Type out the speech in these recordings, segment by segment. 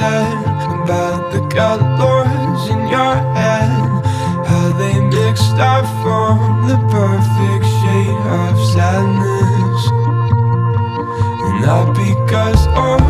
said about the colors in your head How they mixed up from the perfect shade of sadness Not because of.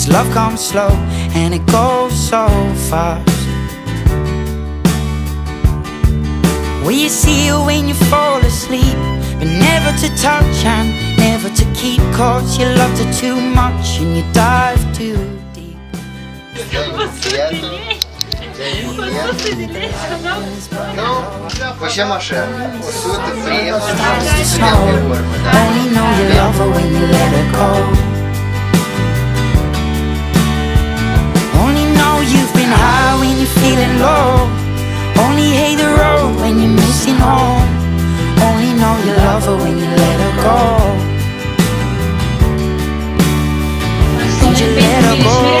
Cause love comes slow and it goes so fast. Will you see her when you fall asleep? But never to touch and never to keep. Cause you loved her too much and you dive too deep. Ну, ще машина. Усюди приємно. Starts to snow. Only know you love her when you let her go. Feeling low. Only hate the road when you're missing home. Only know you love her when you let her go. And you let her go.